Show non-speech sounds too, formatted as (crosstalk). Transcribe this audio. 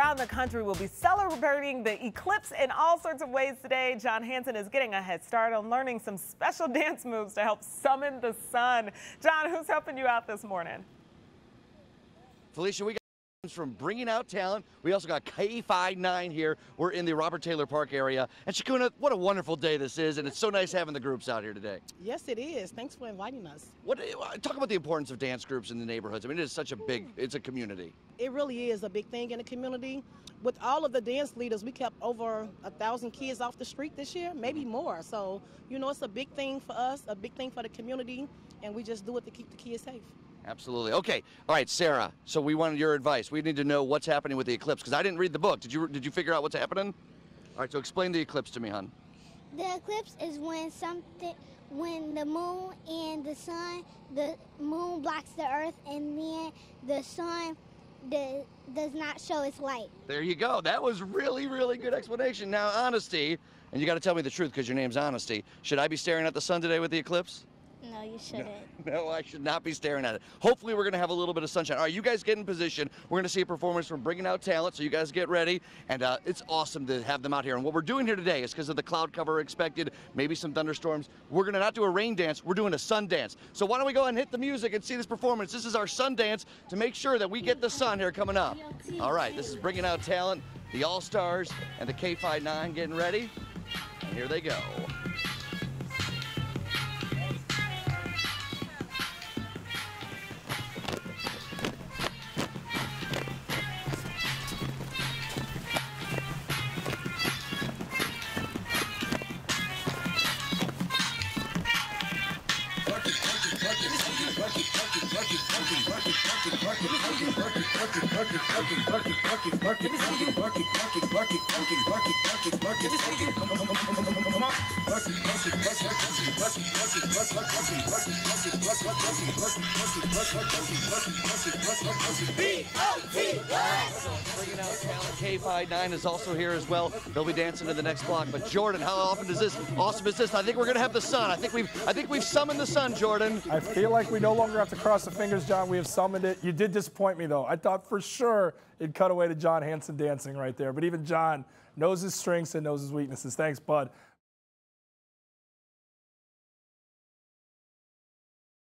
Around the country will be celebrating the eclipse in all sorts of ways today. Jon Hansen is getting a head start on learning some special (laughs) dance moves to help summon the sun. Jon, who's helping you out this morning? Felicia, we got from bringing out talent. We also got K59 here. We're in the Robert Taylor Park area. And Shakuna, what a wonderful day this is, and it's so nice having the groups out here today. Yes, it is. Thanks for inviting us. What eh, talk about the importance of dance groups in the neighborhoods? I mean, it is such a big, it's a community. It really is a big thing in the community. With all of the dance leaders, we kept over a thousand kids off the street this year, maybe mm-hmm. more. So, you know, it's a big thing for us, a big thing for the community, and we just do it to keep the kids safe. Absolutely. Okay. All right, Sarah. So we wanted your advice. We need to know what's happening with the eclipse because I didn't read the book. Did you? Did you figure out what's happening? All right. So explain the eclipse to me, hon. The eclipse is when something, when the moon and the sun, the moon blocks the earth, and then the sun the, does not show its light. There you go. That was really, really good explanation. Now, honesty, and you got to tell me the truth because your name's Honesty. Should I be staring at the sun today with the eclipse? No, you (laughs) shouldn't. No, (laughs) no, I should not be staring at it. Hopefully, we're going to have a little bit of sunshine. All right, you guys get in position. We're going to see a performance from Bringing Out Talent, so you guys get ready. And uh, it's awesome to have them out here. And what we're doing here today is because of the cloud cover expected, maybe some thunderstorms. We're going to not do a rain dance, we're doing a sun dance. So why don't we go ahead and hit the music and see this performance? This is our sun dance to make sure that we get the sun here coming up. All right, this is Bringing Out Talent, the All Stars, and the K59 getting ready. And here they go. Come on. Bringing out talent, K59 is also here as well. They'll be dancing to the next block. But Jordan, how often does this? Awesome is this? I think we're gonna have the sun. I think we've I think we've summoned the sun, Jordan. I feel like we no longer have to cross the fingers, Jon. We have summoned it. You did disappoint me though. I thought for sure it'd cut away to Jon Hansen dancing right there. But even Jon knows his strengths and knows his weaknesses. Thanks, bud.